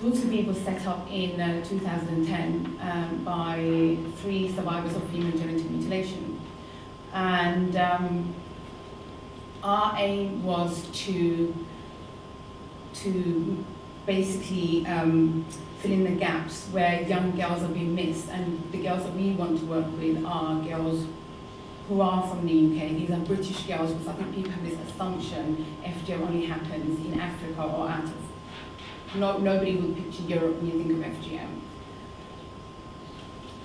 Rules of was set up in uh, 2010 um, by three survivors of female genital mutilation. And um, our aim was to, to basically um, fill in the gaps where young girls are being missed. And the girls that we want to work with are girls who are from the UK. These are British girls because I think people have this assumption FGM only happens in Africa or out of no, nobody would picture Europe when you think of FGM.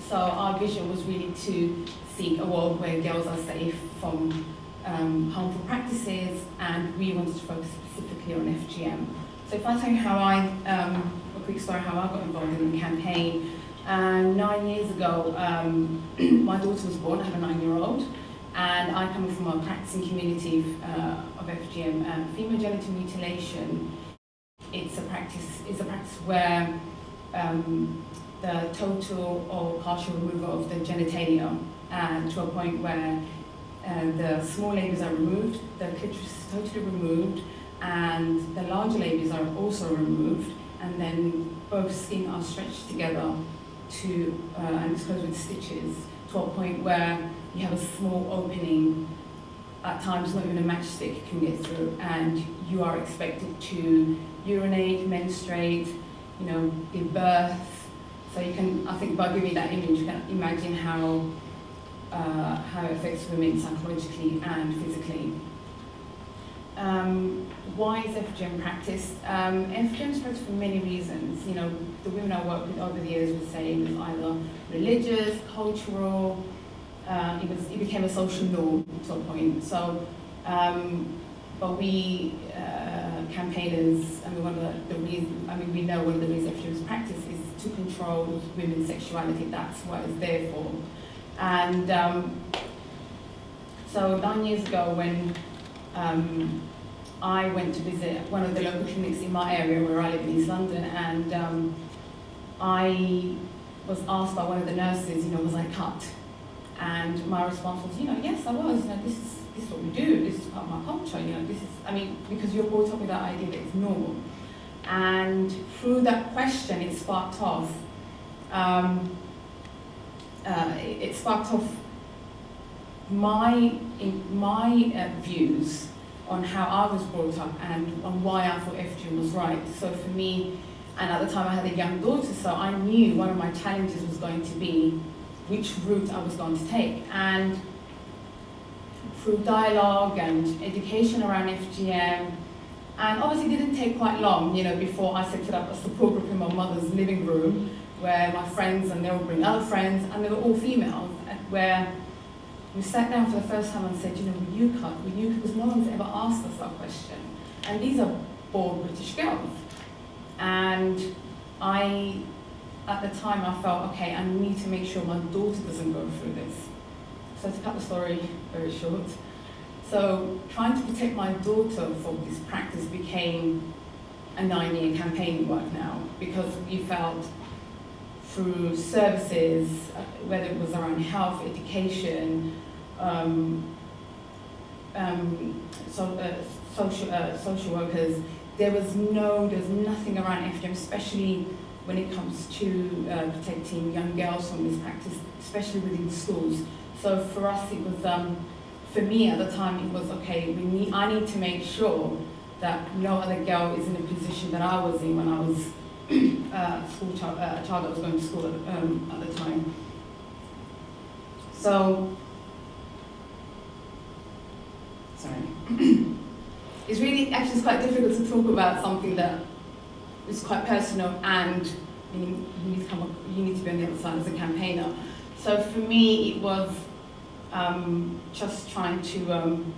So our vision was really to seek a world where girls are safe from um, harmful practices, and we wanted to focus specifically on FGM. So if I tell you how I, um, a quick story how I got involved in the campaign, uh, nine years ago, um, my daughter was born, I have a nine-year-old, and I come from a practicing community uh, of FGM, uh, female genital mutilation it's a practice, it's a practice where um, the total or partial removal of the genitalia and to a point where uh, the small labias are removed, the clitoris is totally removed, and the larger labias are also removed, and then both skin are stretched together to uh, and it's closed with stitches to a point where you have a small opening at times not even a matchstick can get through and you are expected to urinate, menstruate, you know, give birth. So you can, I think by giving that image, you can imagine how, uh, how it affects women psychologically and physically. Um, why is FGM practiced? Um, FGM is practiced for many reasons. You know, the women I work with over the years would say it was either religious, cultural, uh, it, was, it became a social norm at some point. So, um, but we uh, campaigners, I mean, one of the, the reasons, I mean, we know one of the reasons FGM practice is to control women's sexuality. That's what it's there for. And um, so nine years ago, when um, I went to visit one of the local clinics in my area where I live in East London, and um, I was asked by one of the nurses, you know, was I cut? And my response was, you know, yes, I was. You know, this is this is what we do. This is part of my culture. You know, this is. I mean, because you're brought up with that idea that it's normal. And through that question, it sparked off. Um, uh, it, sparked off my my uh, views on how I was brought up and on why I thought FGM was right. So for me, and at the time I had a young daughter, so I knew one of my challenges was going to be which route I was going to take. And through dialogue and education around FGM, and obviously it didn't take quite long, you know, before I set up a support group in my mother's living room, where my friends and they would bring other friends, and they were all females, where we sat down for the first time and said, you know, will you cut? Will you? Because no one's ever asked us that question. And these are bored British girls. And I at the time I felt, okay, I need to make sure my daughter doesn't go through this. So to cut the story very short, so trying to protect my daughter from this practice became a nine-year campaign work now because we felt through services, uh, whether it was around health, education, um, um, so, uh, social, uh, social workers, there was no, there was nothing around FGM, especially when it comes to uh, protecting young girls from this practice, especially within schools. So for us, it was, um, for me at the time, it was, okay, we need, I need to make sure that no other girl is in a position that I was in when I was uh, school child, uh, a child that was going to school at, um, at the time. So, sorry. it's really, actually, it's quite difficult to talk about something that it's quite personal and you need, to come up, you need to be on the other side as a campaigner. So for me, it was um, just trying to, um,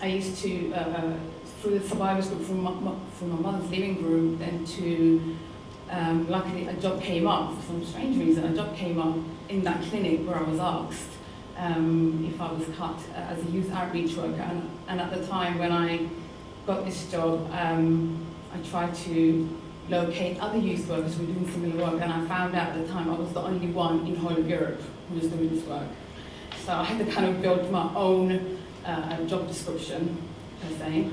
I used to, uh, uh, through the survivors group from my, from my mother's living room, then to, um, luckily a job came up, for some strange reason, a job came up in that clinic where I was asked um, if I was cut as a youth outreach worker. And, and at the time when I got this job, um, I tried to locate other youth workers who were doing similar work, and I found out at the time I was the only one in whole of Europe who was doing this work. So I had to kind of build my own uh, job description, per se.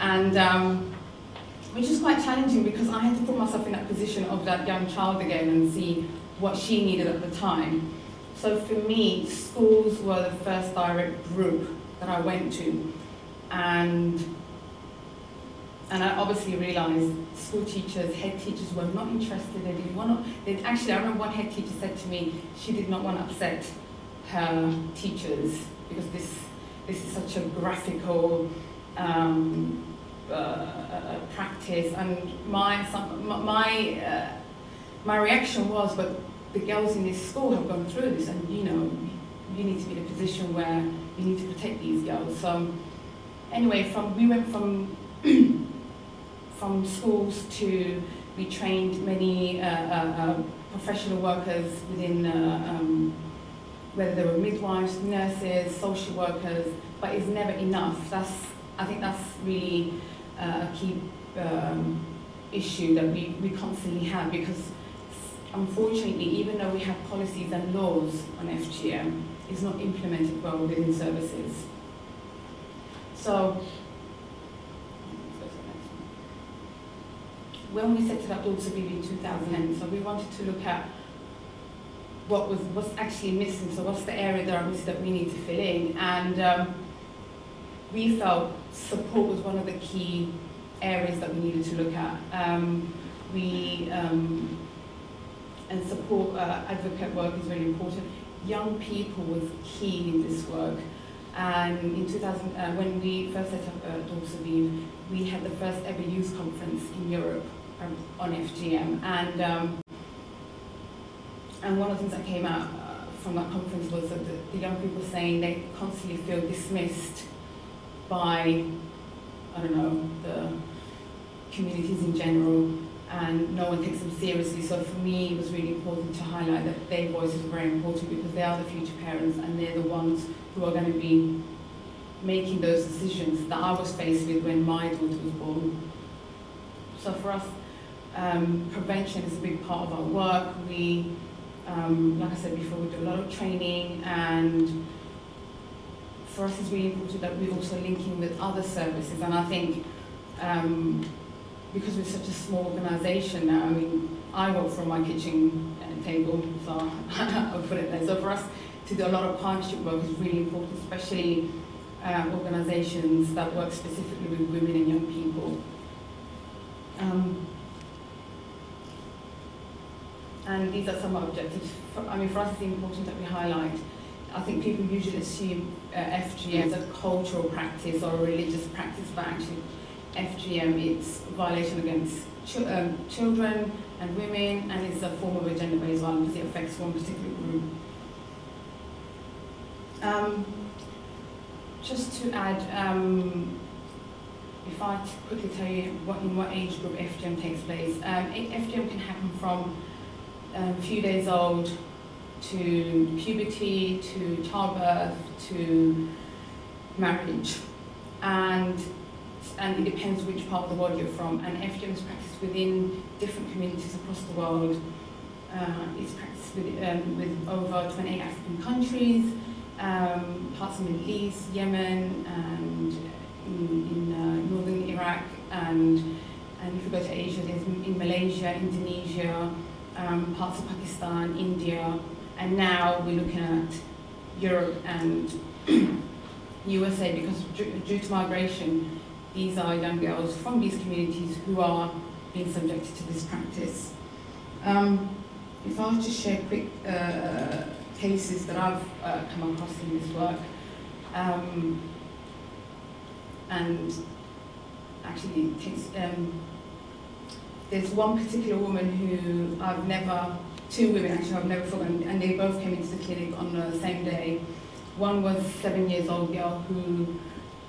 And um, which is quite challenging because I had to put myself in that position of that young child again and see what she needed at the time. So for me, schools were the first direct group that I went to. And and I obviously realized school teachers, head teachers were not interested. They didn't want to. They, actually, I remember one head teacher said to me she did not want to upset her teachers because this this is such a graphical um, uh, uh, practice. And my my uh, my reaction was, but the girls in this school have gone through this, and you know, you need to be in a position where you need to protect these girls. So anyway, from we went from from schools to we trained many uh, uh, uh professional workers within, uh, um, whether they were midwives, nurses, social workers, but it's never enough. That's I think that's really uh, a key um, issue that we, we constantly have because unfortunately, even though we have policies and laws on FGM, it's not implemented well within services. So, when we set it up also in 2010, so we wanted to look at what was what's actually missing. So what's the area that are missing that we need to fill in? And um, we felt support was one of the key areas that we needed to look at. Um, we um, and support uh, advocate work is very important. Young people was key in this work. And in 2000, uh, when we first set up uh, Eve, we had the first ever youth conference in Europe on FGM. And, um, and one of the things that came out uh, from that conference was that the, the young people saying they constantly feel dismissed by, I don't know, the communities in general, and no one takes them seriously. So for me, it was really important to highlight that their voices are very important because they are the future parents and they're the ones who are going to be making those decisions that I was faced with when my daughter was born. So for us, um, prevention is a big part of our work. We, um, like I said before, we do a lot of training and for us it's really important that we're also linking with other services and I think um, because we're such a small organisation now, I mean, I work from my kitchen table, so I'll put it there. So for us to do a lot of partnership work is really important, especially uh, organisations that work specifically with women and young people. Um, and these are some objectives. I mean, for us it's important that we highlight I think people usually assume uh, FGM as a cultural practice or a religious practice, but actually FGM, it's violation against ch um, children and women, and it's a form of gender-based violence. It affects one particular group. Um, just to add, um, if I quickly tell you what in what age group FGM takes place, um, FGM can happen from a few days old to puberty, to childbirth, to marriage. And and it depends which part of the world you're from. And FGM is practiced within different communities across the world. Uh, it's practiced with, um, with over 28 African countries, um, parts of the Middle East, Yemen, and in, in uh, northern Iraq, and, and if you go to Asia, there's in Malaysia, Indonesia, um, parts of Pakistan, India, and now we're looking at Europe and USA because due to migration, these are young girls from these communities who are being subjected to this practice. Um, if I was to share quick uh, cases that I've uh, come across in this work, um, and actually takes, um, there's one particular woman who I've never, two women actually I've never forgotten, and they both came into the clinic on the same day. One was seven years old girl who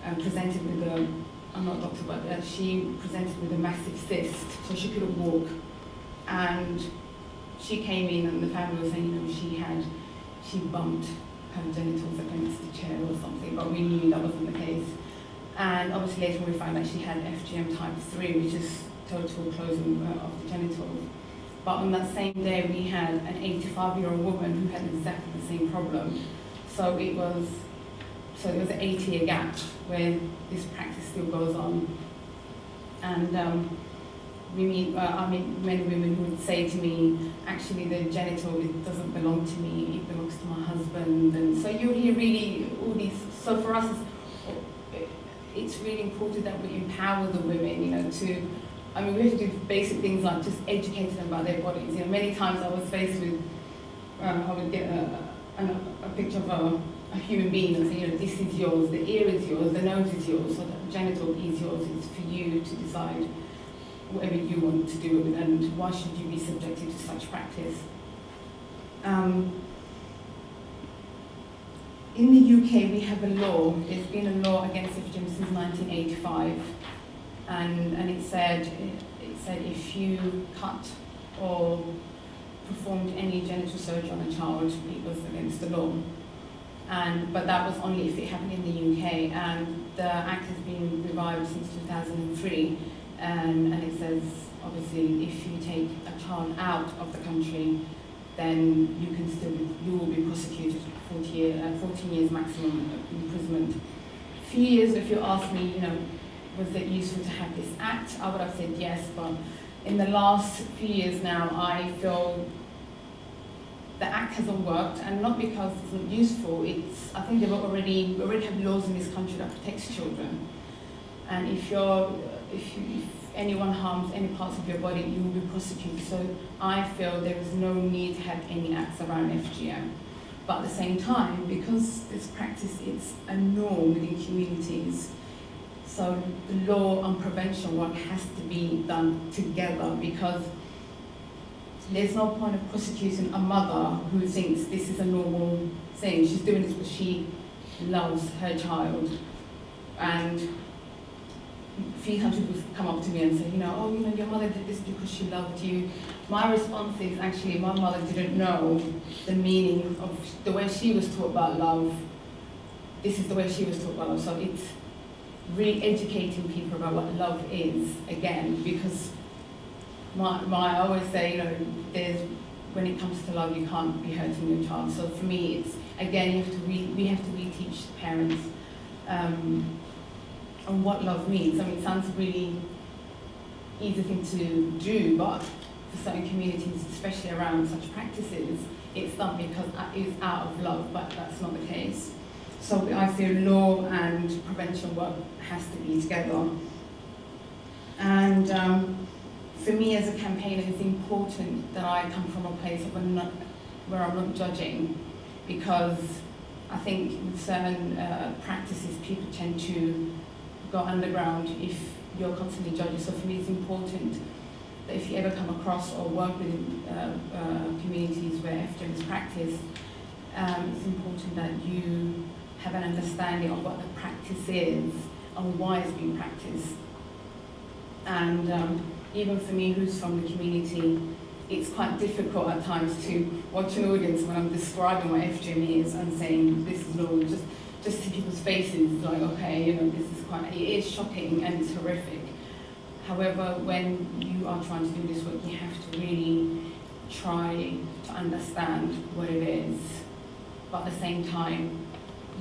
uh, presented with a I'm not a doctor, but uh, she presented with a massive cyst, so she couldn't walk. And she came in and the family was saying, you know, she had, she bumped her genitals against the chair or something, but we knew that wasn't the case. And obviously later we found that she had FGM type 3, which is total closing of the genitals. But on that same day, we had an 85-year-old woman who had exactly the same problem. So it was so there was an eight-year gap where this practice still goes on. And um, we meet, uh, I mean, many women who would say to me, actually the genital it doesn't belong to me, it belongs to my husband. And so you hear really all these, so for us, it's really important that we empower the women, you know, to, I mean, we have to do basic things like just educate them about their bodies. You know, many times I was faced with, um, I would get a, a, a picture of a, a human being and say, you know, this is yours, the ear is yours, the nose is yours, the genital is yours, it's for you to decide whatever you want to do with it, and why should you be subjected to such practice? Um, in the UK, we have a law. There's been a law against FGM since 1985, and and it said it said if you cut or performed any genital surgery on a child, it was against the law. And but that was only if it happened in the UK, and the act has been revived since 2003 um, and it says, obviously, if you take a child out of the country, then you can still you will be prosecuted 40 year, uh, 14 years maximum imprisonment. Few years, if you ask me, you know, was it useful to have this act? I would have said yes, but in the last few years now, I feel the act hasn't worked, and not because it's not useful. It's I think they've already we already have laws in this country that protects children, and if you're if, you, if anyone harms any parts of your body, you will be prosecuted. So I feel there is no need to have any acts around FGM. But at the same time, because this practice is a norm within communities, so the law on prevention work has to be done together because there's no point of prosecuting a mother who thinks this is a normal thing. She's doing this because she loves her child. And a few times people come up to me and say, you know, oh, you know, your mother did this because she loved you. My response is actually my mother didn't know the meaning of the way she was taught about love. This is the way she was taught about love. So it's really educating people about what love is again, because my, my I always say, you know, there's when it comes to love, you can't be hurting your child. So for me, it's again, you have to re, we have to reteach parents. Um, on what love means. I mean, it sounds really easy thing to do, but for certain communities, especially around such practices, it's done because it's out of love, but that's not the case. So I feel law and prevention work has to be together. And um, for me as a campaigner, it's important that I come from a place not, where I'm not judging, because I think with certain uh, practices, people tend to go underground if you're constantly judging. So for me, it's important that if you ever come across or work with uh, uh, communities where FGM is practiced, um, it's important that you have an understanding of what the practice is and why it's being practiced. And um, even for me, who's from the community, it's quite difficult at times to watch an audience when I'm describing what FGM is and saying this is normal. Just just see people's faces, like, okay, you know, this is quite, it is shocking and it's horrific. However, when you are trying to do this work, you have to really try to understand what it is, but at the same time,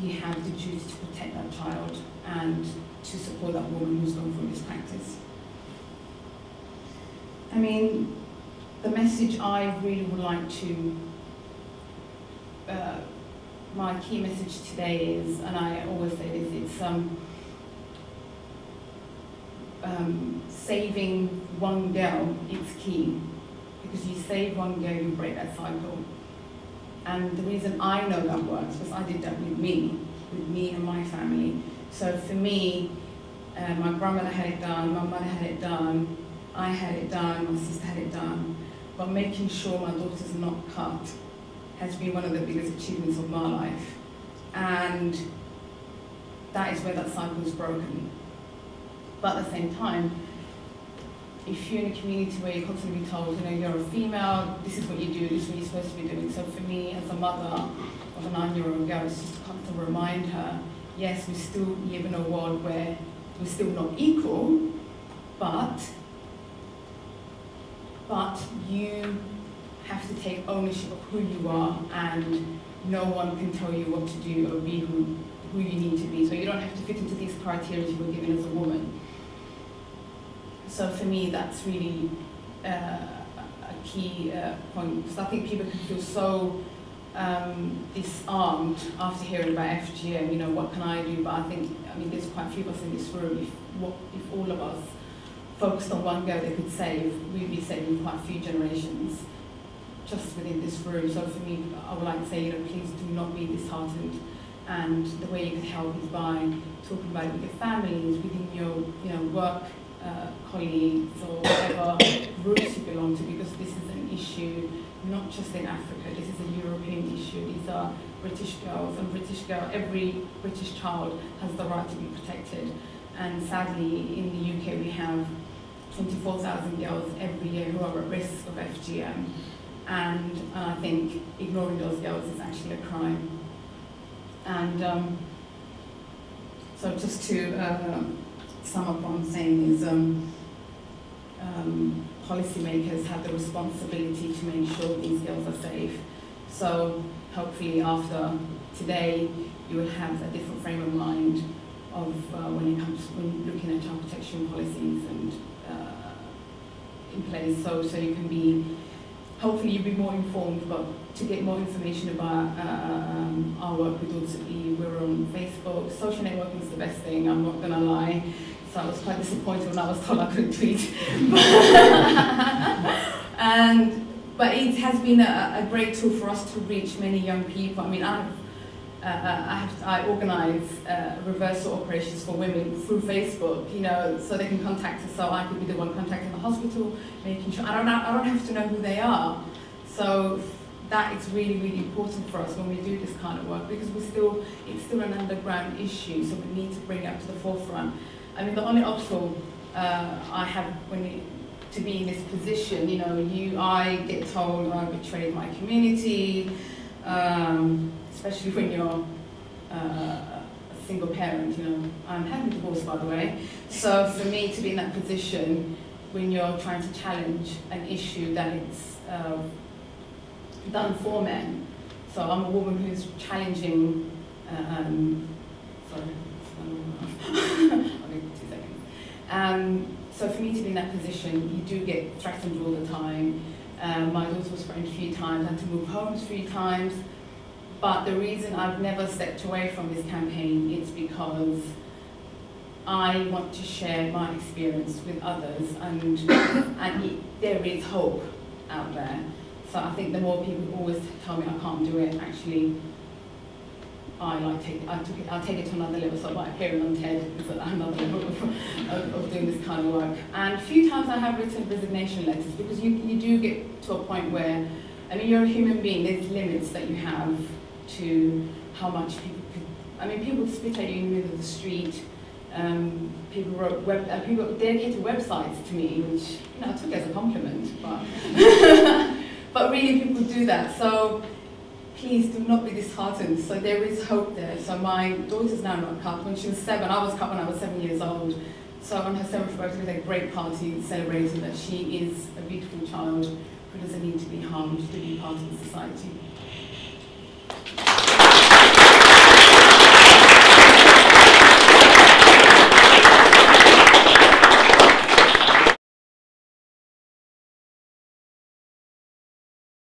you have the duty to protect that child and to support that woman who's gone through this practice. I mean, the message I really would like to uh, my key message today is, and I always say this, it's um, um, saving one girl is key. Because you save one girl, you break that cycle. And the reason I know that works, was I did that with me, with me and my family. So for me, uh, my grandmother had it done, my mother had it done, I had it done, my sister had it done. But making sure my daughter's not cut has been one of the biggest achievements of my life. And that is where that cycle is broken. But at the same time, if you're in a community where you're constantly told, you know, you're a female, this is what you do, this is what you're supposed to be doing. So for me, as a mother of a nine-year-old girl, it's just to constantly remind her, yes, we still live in a world where we're still not equal, but, but you have to take ownership of who you are and no one can tell you what to do or be who, who you need to be. So you don't have to fit into these criteria you were given as a woman. So for me, that's really uh, a key uh, point because I think people can feel so um, disarmed after hearing about FGM. You know, what can I do? But I think, I mean, there's quite a few of us in this room. If what, if all of us focused on one girl they could save, we'd be saving quite a few generations just within this room. So for me, I would like to say, you know, please do not be disheartened. And the way you can help is by talking about it with your families, within your, you know, work uh, colleagues or whatever groups you belong to, because this is an issue not just in Africa. This is a European issue. These are British girls, and British girl, every British child has the right to be protected. And sadly, in the UK, we have 24,000 girls every year who are at risk of FGM. And I think ignoring those girls is actually a crime. And um, so just to uh, sum up what I'm saying is um, um, policymakers have the responsibility to make sure these girls are safe. So hopefully after today, you will have a different frame of mind of uh, when it comes when looking at child protection policies and uh, in place. So so you can be hopefully you'll be more informed. But to get more information about uh, um, our work with we're on Facebook. Social networking is the best thing. I'm not gonna lie. So I was quite disappointed when I was told I couldn't tweet. and but it has been a, a, great tool for us to reach many young people. I mean, I have, uh, uh I, have I organise uh, reversal operations for women through Facebook, you know, so they can contact us. So I could be the one contacting the hospital, making sure I don't I don't have to know who they are. So that is really really important for us when we do this kind of work because we still it's still an underground issue, so we need to bring it up to the forefront. I mean, the only obstacle uh, I have when you, to be in this position, you know, you, I get told I betrayed my community, um, especially when you're uh, a single parent, you know. I'm having divorce, by the way. So for me to be in that position when you're trying to challenge an issue that it's uh, done for men. So I'm a woman who's challenging, um, sorry, um, so for me to be in that position, you do get threatened all the time. Um, my daughter was threatened few times, had to move homes three times. But the reason I've never stepped away from this campaign is because I want to share my experience with others and, and it, there is hope out there. So I think the more people always tell me I can't do it, actually I like take I took it I take it to another level. So like appearing on TED is another level of, of, of, doing this kind of work. And a few times I have written resignation letters because you you do get to a point where I mean you're a human being. There's limits that you have to how much people could. I mean people spit at you in the middle of the street. Um, people wrote web, uh, people dedicated websites to me, which you know I took as a compliment, but but really people do that. So please do not be disheartened. So there is hope there. So my daughter's now not cut. When she was seven, I was cut when I was seven years old. So on her seventh birthday, we had a great party celebrating that she is a beautiful child who doesn't need to be harmed to be part of society.